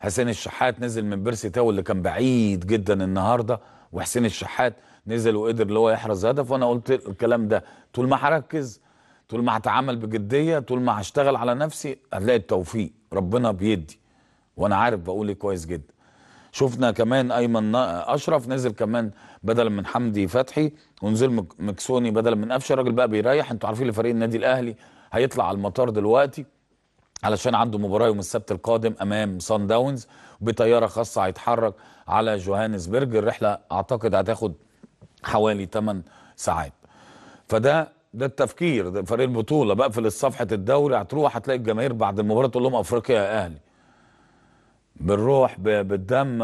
حسين الشحات نزل من بيرسي تاو اللي كان بعيد جدا النهارده وحسين الشحات نزل وقدر اللي هو يحرز هدف وأنا قلت الكلام ده. طول ما هركز طول ما هتعامل بجدية طول ما هشتغل على نفسي هتلاقي التوفيق. ربنا بيدي. وأنا عارف بقول إيه كويس جدا. شفنا كمان أيمن أشرف نزل كمان بدلا من حمدي فتحي ونزل مك- مكسوني بدلا من قفشة. الراجل بقى بيريح. أنتوا عارفين لفريق النادي الأهلي هيطلع على المطار دلوقتي. علشان عنده مباراه يوم السبت القادم امام سان داونز بطياره خاصه هيتحرك على جوهانسبرج. الرحله اعتقد هتاخد حوالي 8 ساعات. فده ده التفكير ده فريق البطوله. بقفل صفحه الدوري هتروح هتلاقي الجماهير بعد المباراه تقول لهم افريقيا يا أهلي. بالروح بالدم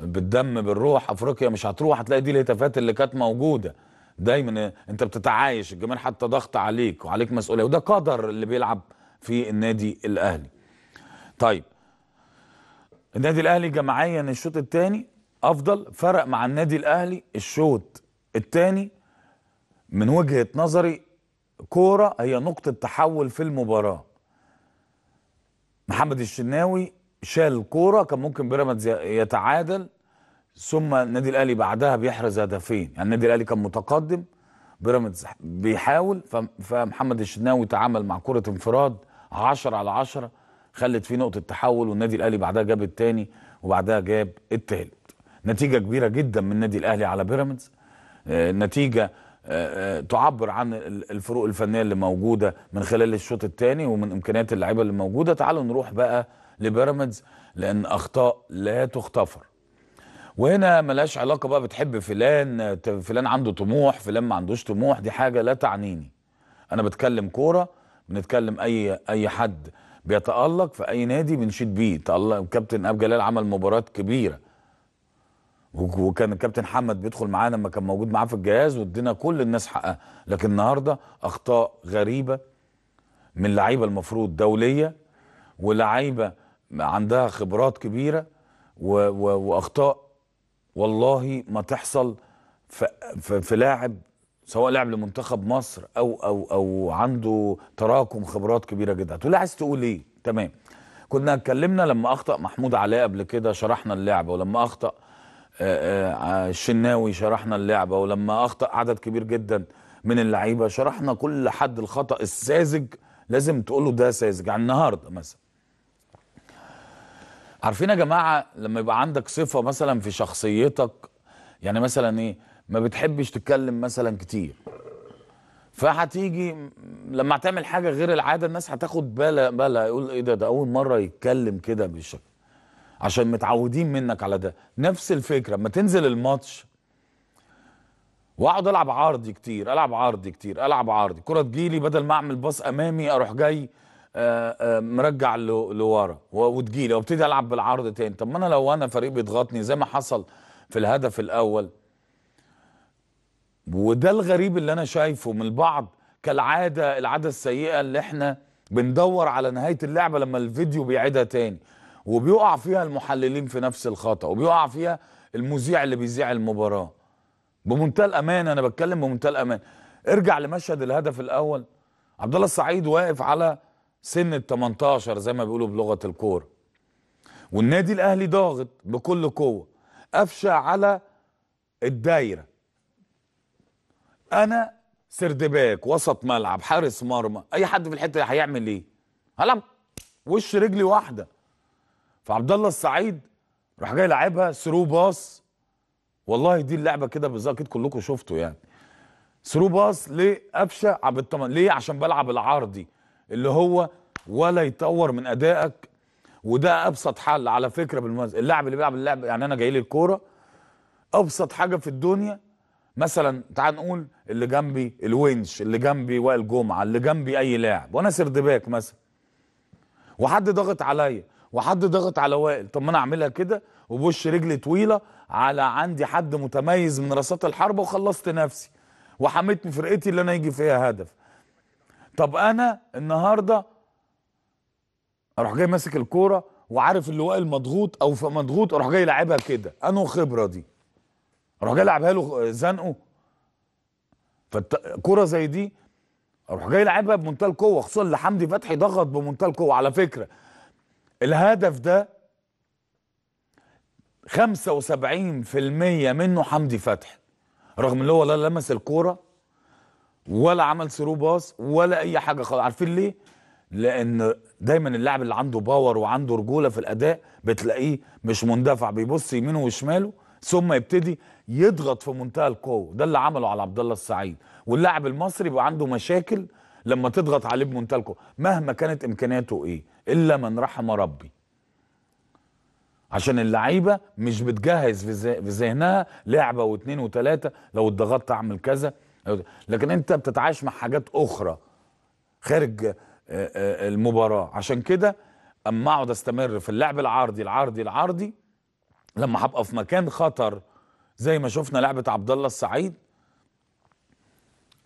بالدم بالروح. افريقيا مش هتروح هتلاقي دي الهتافات اللي كانت موجوده. دايما انت بتتعايش الجماهير حتى ضغط عليك وعليك مسؤولية. وده قدر اللي بيلعب في النادي الأهلي. طيب النادي الأهلي جماعيا الشوط الثاني أفضل فرق مع النادي الأهلي الشوط الثاني من وجهة نظري كورة هي نقطة تحول في المباراة. محمد الشناوي شال الكورة كان ممكن بيراميدز يتعادل ثم النادي الأهلي بعدها بيحرز هدفين. يعني النادي الأهلي كان متقدم بيراميدز بيحاول فمحمد الشناوي تعامل مع كرة انفراد 10 على 10 خلت فيه نقطة تحول والنادي الأهلي بعدها جاب الثاني وبعدها جاب الثالث نتيجة كبيرة جدا من النادي الأهلي على بيراميدز. آه، نتيجة آه، آه، تعبر عن ال- الفروق الفنية اللي موجودة من خلال الشوط الثاني ومن إمكانيات اللعيبة اللي موجودة. تعالوا نروح بقى لبيراميدز لأن أخطاء لا تغتفر. وهنا ملهاش علاقة بقى بتحب فلان فلان عنده طموح فلان ما عندوش طموح. دي حاجة لا تعنيني. أنا بتكلم كورة بنتكلم أي أي حد بيتألق في أي نادي بنشيد بيه. تألق كابتن اب جلال عمل مباراة كبيرة. وك- وكان الكابتن محمد بيدخل معانا لما كان موجود معاه في الجهاز وادينا كل الناس حقها. لكن النهارده أخطاء غريبة من لعيبة المفروض دولية ولعيبة عندها خبرات كبيرة و و وأخطاء والله ما تحصل في, في, في لاعب سواء لاعب لمنتخب مصر أو أو أو عنده تراكم خبرات كبيرة جدا. هتقول لي عايز تقول إيه؟ تمام. كنا اتكلمنا لما أخطأ محمود علاء قبل كده شرحنا اللعبه ولما أخطأ الشناوي شرحنا اللعبه ولما أخطأ عدد كبير جدا من اللعيبة شرحنا كل حد الخطأ. الساذج لازم تقول له ده ساذج يعني النهارده مثلا. عارفين يا جماعة لما يبقى عندك صفة مثلا في شخصيتك يعني مثلا إيه؟ ما بتحبش تتكلم مثلا كتير. فهتيجي لما هتعمل حاجة غير العادة الناس هتاخد بالها بالها يقول إيه ده؟ ده أول مرة يتكلم كده بالشكل عشان متعودين منك على ده. نفس الفكرة لما تنزل الماتش. واقعد ألعب عرضي كتير ألعب عرضي كتير ألعب عرضي. كرة تجيلي بدل ما أعمل باص أمامي أروح جاي آه، آه، مرجع لورا وتجيلي. وأبتدي ألعب بالعرض تاني. طب ما أنا لو أنا فريق بيضغطني زي ما حصل في الهدف الأول وده الغريب اللي أنا شايفه من البعض كالعادة العادة السيئة اللي إحنا بندور على نهاية اللعبة لما الفيديو بيعيدها تاني. وبيقع فيها المحللين في نفس الخطأ وبيقع فيها المذيع اللي بيذيع المباراة. بمنتهى الأمان أنا بتكلم بمنتهى الأمان. ارجع لمشهد الهدف الأول. عبد الله السعيد واقف على سن ال 18 زي ما بيقولوا بلغة الكوره والنادي الأهلي ضاغط بكل قوة. قفشة على الدايرة. أنا سردباك وسط ملعب حارس مرمى أي حد في الحتة دي هيعمل إيه؟ هلعب. وش رجلي واحدة. فعبد الله السعيد راح جاي لعبها ثرو باص. والله دي اللعبة كده بالظبط أكيد كلكم شفتوا يعني. ثرو باص لقفشة عبد الطمان ليه؟ عشان بلعب العرضي اللي هو ولا يطور من أدائك. وده أبسط حل على فكرة بالمناسبة اللاعب اللي بيلعب اللعب يعني أنا جاي لي الكورة أبسط حاجة في الدنيا مثلا تعال نقول اللي جنبي الونش اللي جنبي وائل جمعة اللي جنبي أي لاعب وأنا سردباك مثلا. وحد ضغط عليا وحد ضغط على وائل طب ما أنا أعملها كده وبوش رجلي طويلة على عندي حد متميز من رصات الحربه وخلصت نفسي وحميتني فرقتي اللي أنا يجي فيها هدف. طب أنا النهارده أروح جاي ماسك الكورة وعارف اللي وائل مضغوط أو مضغوط أروح جاي لعبها كده. انه خبرة دي. أروح جاي لعبها له زنقه. فالكوره زي دي أروح جاي لعبها بمنتهى القوة خصوصا اللي حمدي فتحي ضغط بمنتهى القوة. على فكرة الهدف ده 75% منه حمدي فتحي رغم إن هو لا لمس الكوره ولا عمل through pass ولا أي حاجة خالص. عارفين ليه؟ لأن دايما اللاعب اللي عنده power وعنده رجولة في الأداء بتلاقيه مش مندفع بيبص يمينه وشماله ثم يبتدي يضغط في منتهى القوة. ده اللي عمله على عبد الله السعيد. واللاعب المصري بيبقى عنده مشاكل لما تضغط عليه بمنتهى القوة. مهما كانت إمكانياته إيه؟ إلا من رحم ربي. عشان اللعيبة مش بتجهز في ذه- في ذهنها لعبة واثنين وثلاثه لو اتضغطت أعمل كذا. لكن أنت بتتعايش مع حاجات أخرى خارج المباراة. عشان كده أما أقعد أستمر في اللعب العرضي العرضي العرضي لما هبقى في مكان خطر زي ما شفنا لعبة عبد الله السعيد.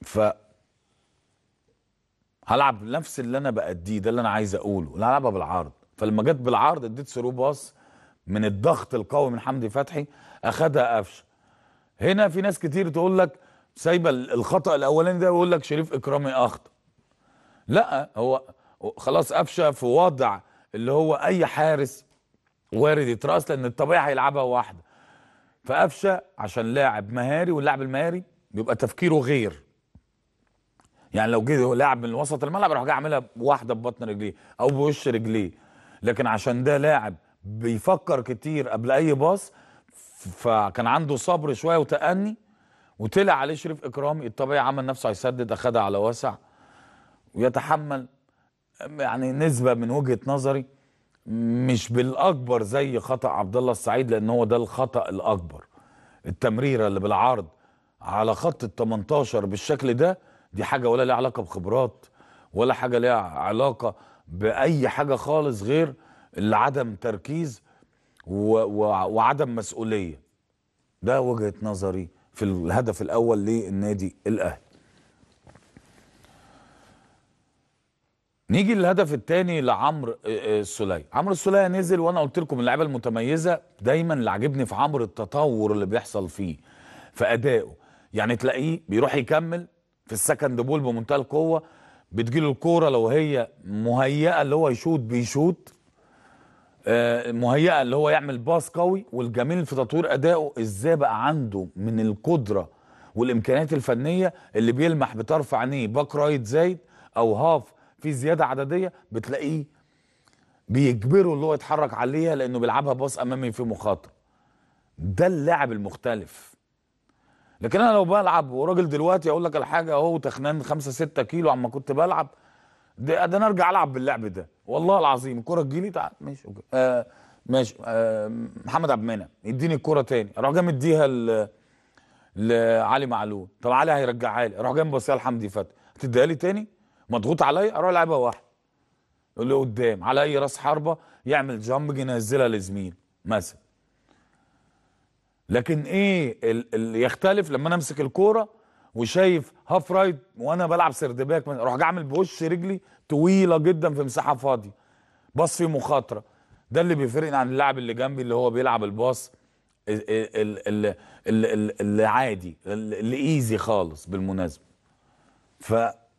ف هلعب نفس اللي أنا بأديه ده اللي أنا عايز أقوله. هلعبها بالعرض. فلما جت بالعرض اديت ثرو باص من الضغط القوي من حمدي فتحي أخدها قفشه هنا في ناس كتير تقول لك سايبة الخطأ الأولاني ده ويقول لك شريف إكرامي أخطأ. لا هو خلاص قفشة في وضع اللي هو أي حارس وارد يتراس لأن الطبيعي هيلعبها واحدة. فقفشه عشان لاعب مهاري واللاعب المهاري بيبقى تفكيره غير. يعني لو جه لاعب من وسط الملعب يروح جاي عاملها واحدة ببطن رجليه أو بوش رجليه. لكن عشان ده لاعب بيفكر كتير قبل أي باص فكان عنده صبر شوية وتأني وطلع عليه شريف إكرامي. الطبيعي عمل نفسه هيسدد أخدها على واسع ويتحمل يعني نسبة من وجهة نظري مش بالأكبر زي خطأ عبد الله السعيد لأن هو ده الخطأ الأكبر. التمريرة اللي بالعرض على خط ال 18 بالشكل ده دي حاجة ولا ليها علاقة بخبرات ولا حاجة ليها علاقة بأي حاجة خالص غير عدم تركيز و و وعدم مسؤولية. ده وجهة نظري في الهدف الأول للنادي الأهلي. نيجي للهدف الثاني لعمرو آه، آه، السوليه عمرو السوليه نزل وأنا قلت لكم اللعيبة المتميزة دايما اللي عاجبني في عمرو التطور اللي بيحصل فيه في أدائه. يعني تلاقيه بيروح يكمل في ال second ball بمنتهى القوة بتجيله الكورة لو هي مهيئة اللي هو يشوط بيشوط آه، مهيئة اللي هو يعمل pass قوي. والجميل في تطوير أدائه إزاي بقى عنده من القدرة والإمكانيات الفنية اللي بيلمح بطرف عينيه back right زايد أو half في زيادة عددية بتلاقيه بيجبره اللي هو يتحرك عليها لأنه بيلعبها pass أمامي في مخاطره ده اللاعب المختلف. لكن أنا لو بلعب وراجل دلوقتي أقول لك الحاجة أهو تخنان 5 6 كيلو عما كنت بلعب ده, ده أنا أرجع ألعب باللعب ده. والله العظيم الكره تجيلي؟ تعال ماشي okay. آه ماشي. آه محمد عبد المنعم يديني الكرة تاني. أروح جاي مديها لعلي معلول. طب علي هيرجعها لي. أروح جاي مبصيها لحمدي فتحي. هتديها لي تاني؟ مضغوط عليا أروح العبها واحد. يقول لي قدام على اي راس حربة يعمل jump ينزلها لزميل مثلا. لكن إيه ال- اللي يختلف لما أنا أمسك الكورة وشايف half right وأنا بلعب third back مثلاً، أروح أعمل بوش رجلي طويلة جدا في مساحة فاضية. pass في مخاطرة. ده اللي بيفرقني عن اللاعب اللي جنبي اللي هو بيلعب ال pass ال- ال- ال- ال- ال- اللي عادي اللي ايزي خالص بالمناسبة.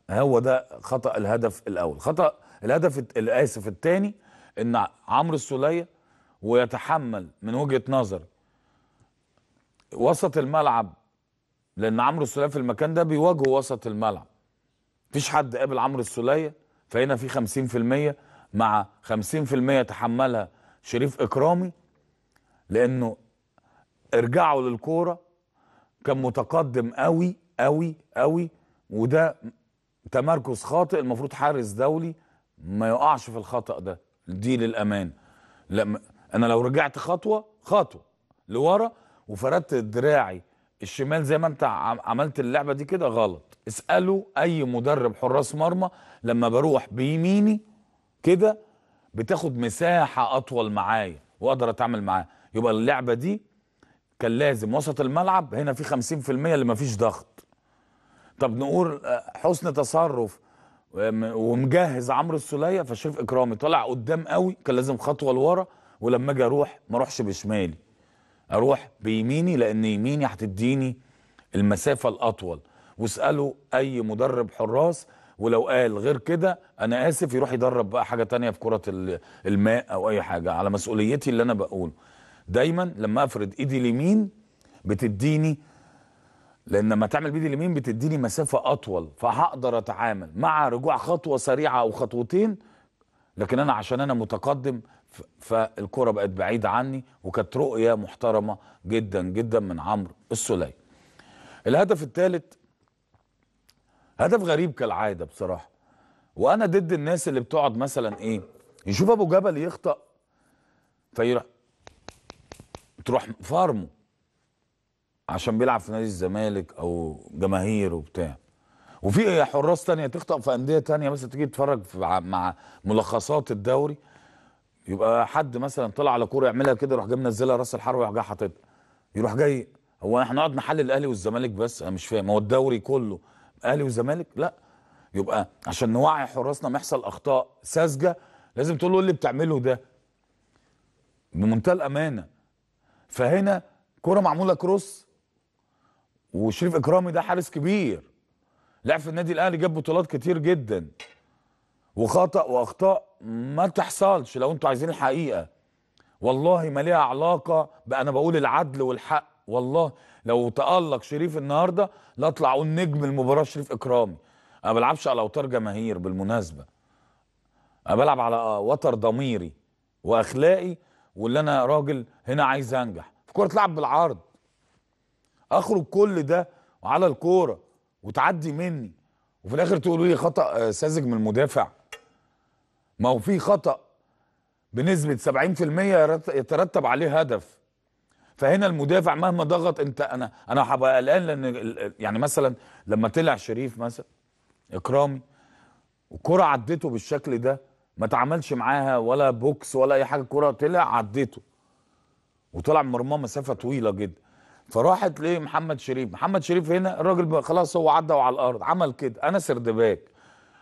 فهو ده خطأ الهدف الأول. خطأ الهدف الآسف الثاني إن عمرو السولية ويتحمل من وجهة نظر وسط الملعب لأن عمرو السولية في المكان ده بيواجهه وسط الملعب. مفيش حد قابل عمرو السولية فهنا في 50% مع 50% تحملها شريف إكرامي لأنه ارجعوا للكورة كان متقدم قوي قوي قوي وده تمركز خاطئ المفروض حارس دولي ما يقعش في الخطأ ده. دي للأمان. لما أنا لو رجعت خطوة خطوة. لورا وفردت دراعي الشمال زي ما عم- عملت اللعبة دي كده غلط. اسألوا أي مدرب حراس مرمى لما بروح بيميني كده بتاخد مساحة أطول معايا وأقدر أتعامل معاه. يبقى اللعبة دي كان لازم. وسط الملعب هنا في 50% اللي مفيش ضغط. طب نقول آه، حسن تصرف وم- ومجهز عمرو السولية فشريف إكرامي طلع قدام قوي كان لازم خطوة لورا ولما أجي أروح ما أروحش بشمالي أروح بيميني لأن يميني هتديني المسافة الأطول. واسألوا أي مدرب حراس ولو قال غير كده أنا آسف يروح يدرب بقى حاجة تانية في كرة ال- الماء أو أي حاجة على مسؤوليتي اللي أنا بقوله. دايما لما أفرد إيدي اليمين بتديني لأن لما تعمل بايدي اليمين بتديني مسافة أطول فهقدر أتعامل مع رجوع خطوة سريعة أو خطوتين لكن أنا عشان أنا متقدم فالكرة بقت بعيدة عني وكانت رؤية محترمة جدا جدا من عمرو السوليه الهدف الثالث هدف غريب كالعادة بصراحة. وأنا ضد الناس اللي بتقعد مثلا إيه يشوف أبو جبل يخطأ فيروح تروح فارمه. عشان بيلعب في نادي الزمالك أو جماهير وبتاع. وفي حراس تانية تخطأ في أندية تانية مثلا تيجي تتفرج مع- ملخصات الدوري يبقى حد مثلا طلع على كورة يعملها كده يروح جاي منزلها راس الحرب ويروح جاي حاططها. يروح جاي هو إحنا نقعد نحلل الأهلي والزمالك بس؟ أنا مش فاهم. هو الدوري كله أهلي وزمالك؟ لا. يبقى عشان نوعي حراسنا ما يحصل أخطاء ساذجة لازم تقول له إيه اللي بتعمله ده؟ بمنتهى الأمانة. فهنا كرة معمولة كروس وشريف إكرامي ده حارس كبير. لعب في النادي الأهلي جاب بطولات كتير جدا. وخطأ واخطاء ما تحصلش لو أنتوا عايزين الحقيقة. والله ما ليها علاقة بأنا بقول العدل والحق. والله لو تألق شريف النهارده لا أطلع أقول نجم المباراة شريف إكرامي. أنا ما بلعبش على أوتار جماهير بالمناسبة. أنا بلعب على وتر ضميري واخلاقي واللي أنا راجل هنا عايز أنجح. في كوره تلعب بالعرض. اخرج كل ده على الكوره وتعدي مني. وفي الآخر تقولوا لي خطأ آه، ساذج من المدافع. ما هو في خطأ بنسبة 70% يرت- يترتب عليه هدف. فهنا المدافع مهما ضغط انت أنا أنا هبقى قلقان لأن يعني مثلا لما طلع شريف مثلا إكرامي والكرة عدته بالشكل ده ما تعملش معاها ولا بوكس ولا أي حاجة الكرة طلع عدته. وطلع مرماه مسافة طويلة جدا. فراحت لمحمد شريف؟ محمد شريف هنا الراجل خلاص هو عدى وعلى الأرض عمل كده. أنا سردباك.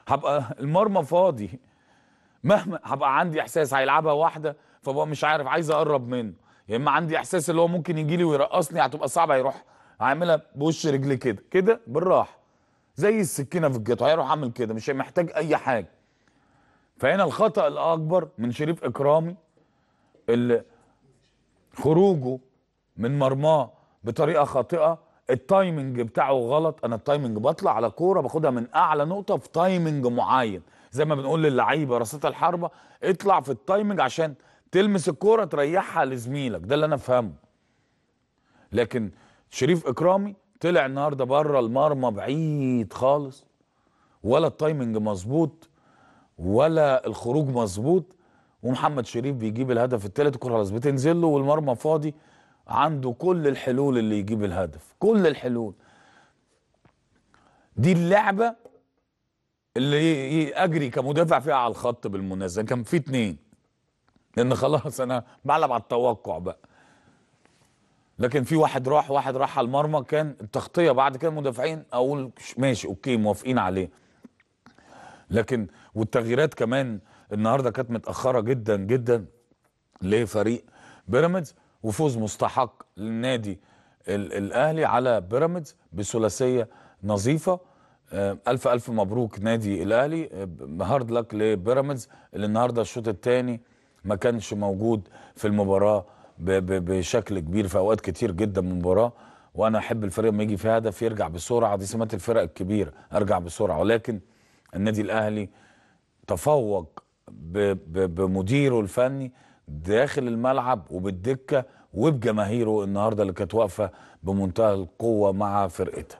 هبقى المرمى فاضي. مهما هبقى عندي إحساس هيلعبها واحدة فبقى مش عارف عايز أقرب منه. يا إما عندي إحساس اللي هو ممكن يجي لي ويرقصني هتبقى صعبة هيروح عاملها بوش رجلي كده. كده؟ بالراحة. زي السكينة في الجيت هيروح عامل كده مش محتاج أي حاجة. فهنا الخطأ الأكبر من شريف إكرامي اللي خروجه من مرماه بطريقة خاطئة. ال timing بتاعه غلط. أنا ال timing بطلع على كورة باخدها من أعلى نقطة في timing معين. زي ما بنقول للعيبة راس الحربة اطلع في ال timing عشان تلمس الكورة تريحها لزميلك. ده اللي أنا فهمه لكن شريف إكرامي طلع النهارده بره المرمى بعيد خالص. ولا ال timing مظبوط ولا الخروج مظبوط. ومحمد شريف بيجيب الهدف الثالث الكرة خلاص بتنزل له والمرمى فاضي. عنده كل الحلول اللي يجيب الهدف كل الحلول. دي اللعبة اللي أجري كمدافع فيها على الخط بالمناسبة كان في اتنين. لأن خلاص أنا بلعب على التوقع بقى. لكن في واحد راح واحد راح على المرمى كان التغطية بعد كده المدافعين أقول ماشي okay موافقين عليه. لكن والتغييرات كمان النهارده كانت متأخرة جدا جدا لفريق بيراميدز. وفوز مستحق للنادي ال- الأهلي على بيراميدز بثلاثية نظيفة. آه، ألف ألف مبروك نادي الأهلي. آه، hard luck لبيراميدز اللي النهارده الشوط الثاني ما كانش موجود في المباراة بشكل كبير في أوقات كتير جدا من المباراة. وأنا أحب الفريق لما يجي في هدف يرجع بسرعة. دي سمات الفرق الكبيرة أرجع بسرعة. ولكن النادي الأهلي تفوق بمديره الفني داخل الملعب وبالدكة وبجماهيره النهارده اللي كانت واقفة بمنتهى القوة مع فرقتها.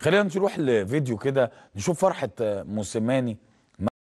خلينا نروح لفيديو كده نشوف فرحة موسيماني